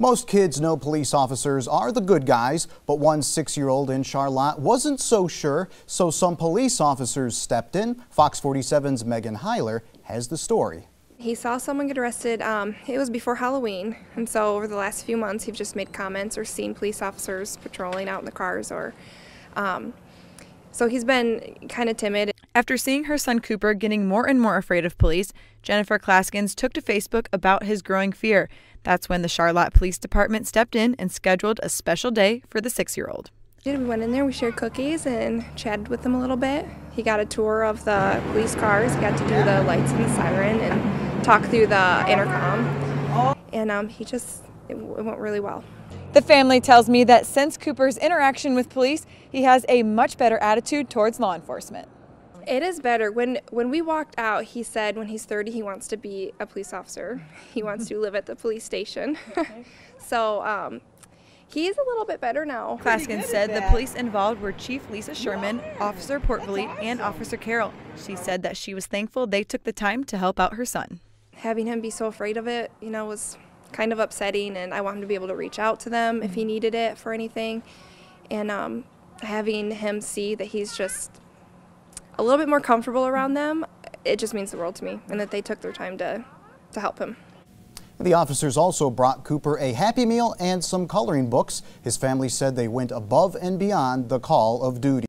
Most kids know police officers are the good guys, but one six-year-old in Charlotte wasn't so sure, so some police officers stepped in. Fox 47's Megan Heiler has the story. He saw someone get arrested. Um, it was before Halloween, and so over the last few months, he's just made comments or seen police officers patrolling out in the cars, or um, so he's been kind of timid. After seeing her son Cooper getting more and more afraid of police, Jennifer Claskins took to Facebook about his growing fear. That's when the Charlotte Police Department stepped in and scheduled a special day for the six year old. We went in there, we shared cookies and chatted with him a little bit. He got a tour of the police cars, he got to do the lights and the siren and talk through the intercom. And um, he just, it, it went really well. The family tells me that since Cooper's interaction with police, he has a much better attitude towards law enforcement. It is better. When when we walked out, he said when he's 30 he wants to be a police officer. He wants to live at the police station. so um, he's a little bit better now. Claskins said the police involved were Chief Lisa Sherman, Officer Portvalley, and Officer Carroll. She said that she was thankful they took the time to help out her son. Having him be so afraid of it, you know, was kind of upsetting, and I want him to be able to reach out to them if he needed it for anything. And um, having him see that he's just a little bit more comfortable around them, it just means the world to me, and that they took their time to, to help him. The officers also brought Cooper a Happy Meal and some coloring books. His family said they went above and beyond the call of duty.